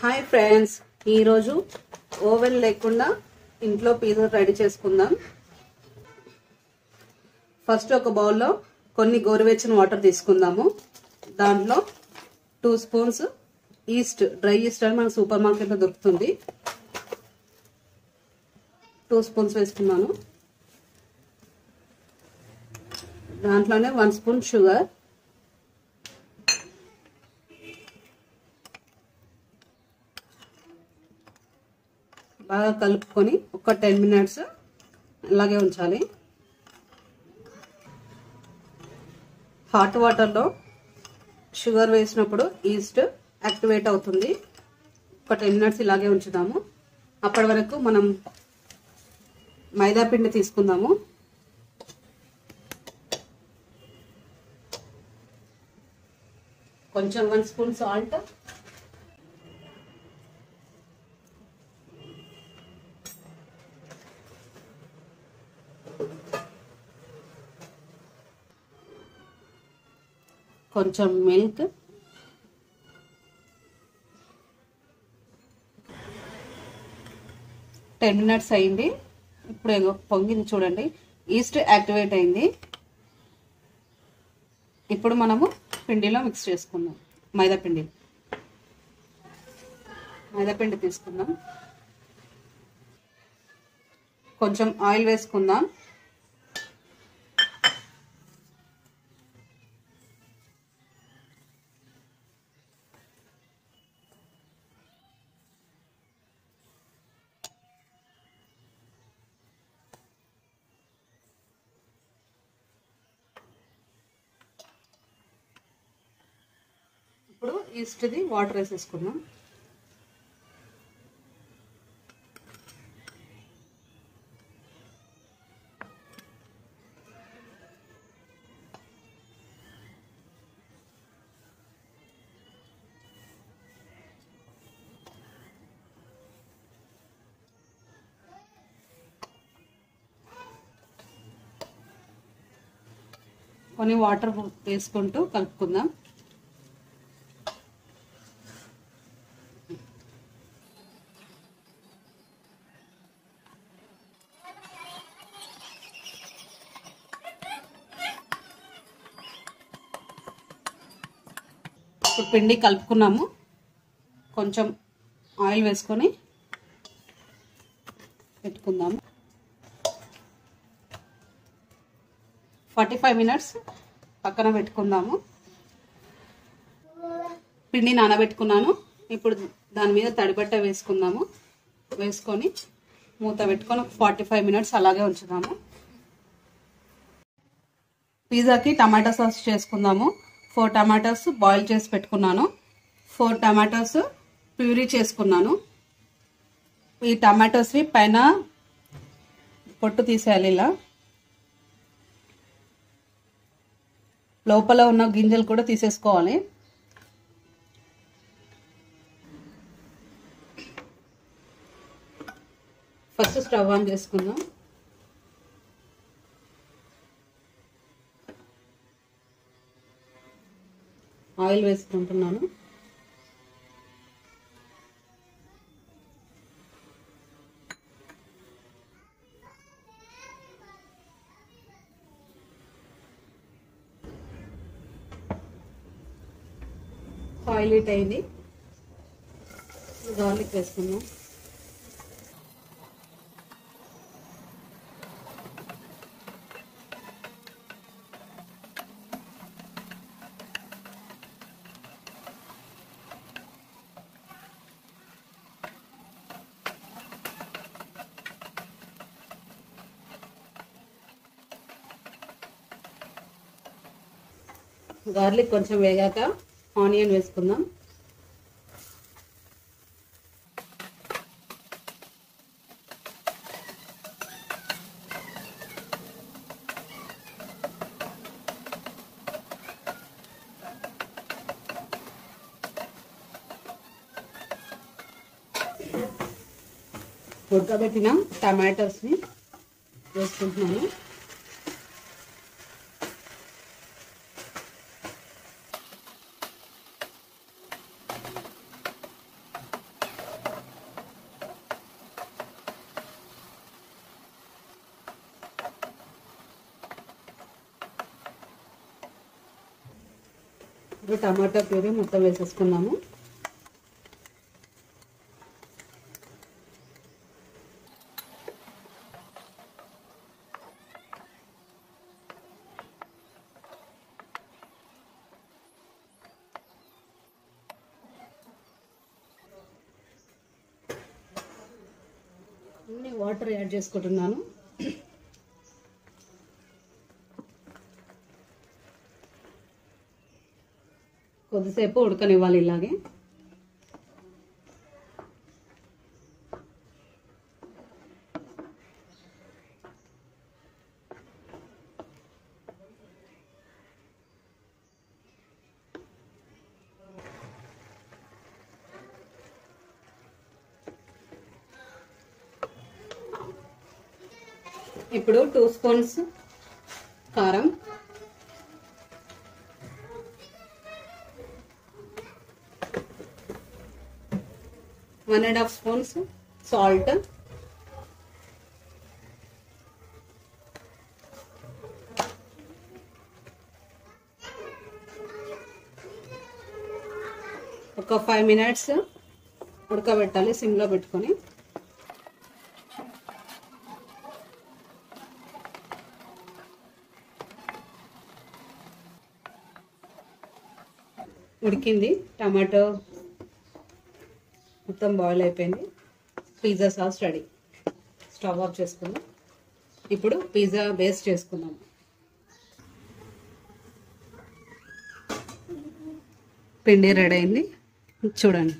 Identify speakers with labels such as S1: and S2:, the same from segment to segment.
S1: Hi friends ఈరోజు oven లేకుండా ఇంట్లో పిజ్జా రెడీ చేసుకుందాం. ఫస్ట్ ఒక బౌల్లో కొన్ని గోరువెచ్చని వాటర్ తీసుకుందాము. దాంట్లో two spoons yeast dry yeast అని మనకు సూపర్ మార్కెట్లో దొరుకుతుంది. టూ స్పూన్స్ వేసుకున్నాను. దాంట్లోనే వన్ స్పూన్ షుగర్. బాగా కలుపుకొని ఒక టెన్ మినిట్స్ ఇలాగే ఉంచాలి. హాట్ వాటర్లో షుగర్ వేసినప్పుడు ఈస్ట్ యాక్టివేట్ అవుతుంది. ఒక టెన్ మినిట్స్ ఇలాగే ఉంచుదాము. అప్పటి వరకు మనం మైదా పిండి తీసుకుందాము. కొంచెం వన్ స్పూన్ సాల్ట్ కొంచెం మిల్క్. టెన్ మినిట్స్ అయింది. ఇప్పుడు పొంగింది చూడండి. ఈస్ట్ యాక్టివేట్ అయింది. ఇప్పుడు మనము పిండిలో మిక్స్ చేసుకుందాం. మైదా పిండి. మైదా పిండి తీసుకుందాం. కొంచెం ఆయిల్ వేసుకుందాం. ఇప్పుడు ఈస్ట్ది వాటర్ వేసేసుకుందాం. కొన్ని వాటర్ వేసుకుంటూ కలుపుకుందాం. ఇప్పుడు పిండి కలుపుకున్నాము. కొంచెం ఆయిల్ వేసుకొని పెట్టుకుందాము. ఫార్టీ ఫైవ్ మినిట్స్ పక్కన పెట్టుకుందాము. పిండి నానబెట్టుకున్నాను. ఇప్పుడు దాని మీద తడిబట్ట వేసుకుందాము. వేసుకొని మూత పెట్టుకొని ఫార్టీ ఫైవ్ మినిట్స్ అలాగే ఉంచుదాము. పిజ్జాకి టమాటా సాస్ చేసుకుందాము. ఫోర్ టమాటాస్ బాయిల్ చేసి పెట్టుకున్నాను. ఫోర్ టమాటోస్ ప్యూరీ చేసుకున్నాను. ఈ టమాటోస్ని పైన పొట్టు తీసేయాలి ఇలా. లోపల ఉన్న గింజలు కూడా తీసేసుకోవాలి. ఫస్ట్ స్టవ్ ఆన్ చేసుకుందాం. ఆయిల్ వేసుకుంటున్నాను. ఆయిల్ హీట్ అయింది. గార్లిక్ వేసుకుందాం. గార్లిక్ కొంచెం వేగాక ఆనియన్ వేసుకుందాం. ఉడకబెట్టిన టమాటోస్ని వేసుకుంటున్నాను. ఇప్పుడు టమాటా ప్యూరీ మొత్తం వేసేసుకున్నాము. అన్ని వాటర్ యాడ్ చేసుకుంటున్నాను. కొద్దిసేపు ఉడకనివ్వాలి ఇలాగే ఇప్పుడు టూ స్పూన్స్ కారం. One and half spoons salt. ఒక ఫైవ్ మినిట్స్ ఉడకబెట్టాలి సిమ్లో పెట్టుకొని. ఉడికింది టమాటో మొత్తం బాయిల్ అయిపోయింది. Pizza sauce ready stove off చేసుకుందాం. ఇప్పుడు పిజ్జా బేస్ చేసుకుందాం. పిండి రెడీ అయింది. చూడండి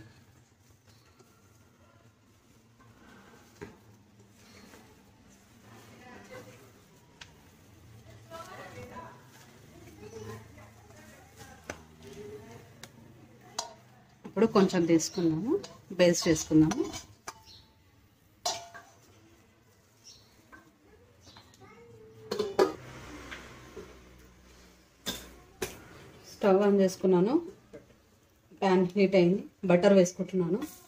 S1: ఇప్పుడు కొంచెం తీసుకున్నాము బేస్ చేసుకుందాము. స్టవ్ ఆన్ చేసుకున్నాను. ప్యాన్ హీట్ అయింది. బటర్ వేసుకుంటున్నాను.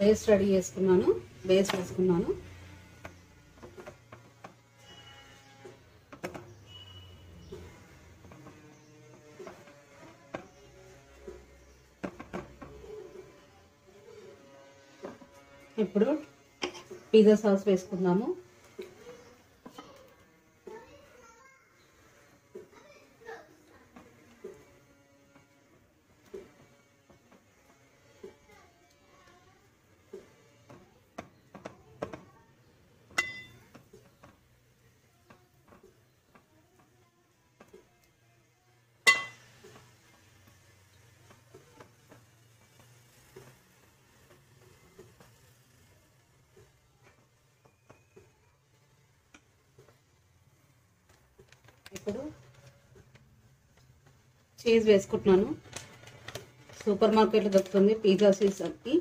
S1: బేస్ రెడీ చేసుకున్నాను బేస్ వేసుకున్నాను. ఇప్పుడు పిజ్జా సాస్ వేసుకుందాము. ఇప్పుడు చీజ్ వేసుకుంటున్నాను. సూపర్ మార్కెట్లో దొరుకుతుంది పిజ్జా చీజ్ అని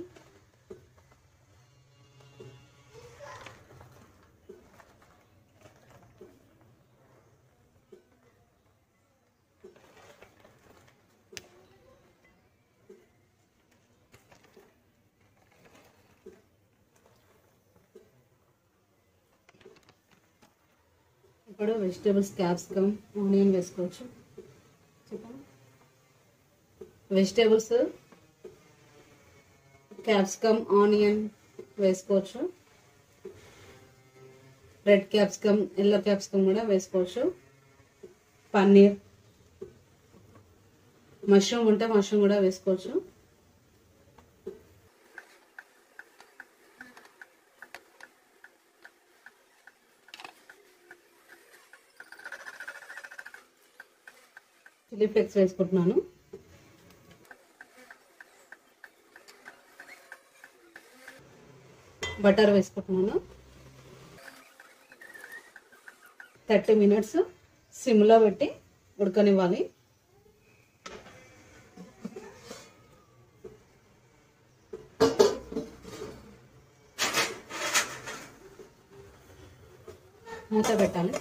S1: ఇప్పుడు వెజిటేబుల్స్ క్యాప్సికమ్ ఆనియన్ వేసుకోవచ్చు. వెజిటేబుల్స్ క్యాప్సికమ్ ఆనియన్ వేసుకోవచ్చు. రెడ్ క్యాప్సికమ్ ఎల్లో క్యాప్సికమ్ కూడా వేసుకోవచ్చు. పన్నీర్. మష్రూమ్ ఉంటే మష్రూమ్ కూడా వేసుకోవచ్చు. చిల్లీ ఫ్లేక్స్ వేసుకుంటున్నాను. బటర్ వేసుకుంటున్నాను. థర్టీ మినిట్స్ సిమ్లో పెట్టి ఉడకనివ్వాలి. మూత పెట్టాలి.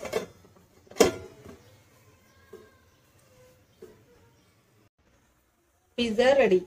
S1: pizza ready.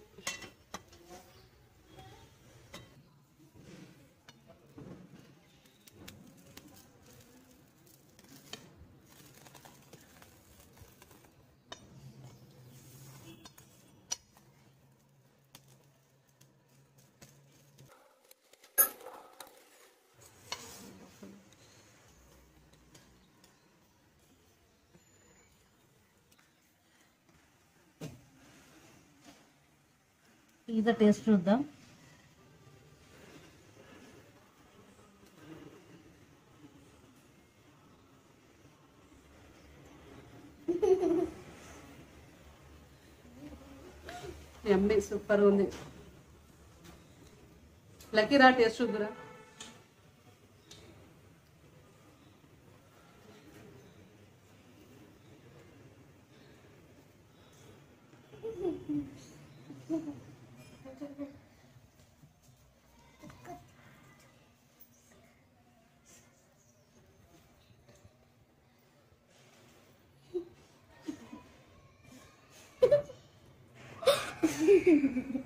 S2: పిజ్జా టేస్ట్ చూద్దాం.
S1: ఎమ్మి సూపర్ ఉంది. లక్కీరా టేస్ట్ చూద్దురా. フフフ。